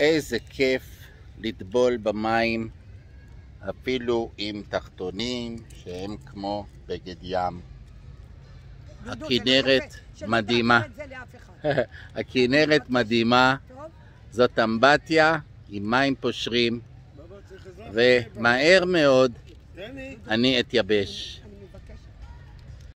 איזה כיף לטבול במים, אפילו עם תחתונים שהם כמו בגד ים. הכנרת מדהימה. הכנרת מדהימה, זאת אמבטיה עם מים פושרים, ומהר מאוד אני אתייבש.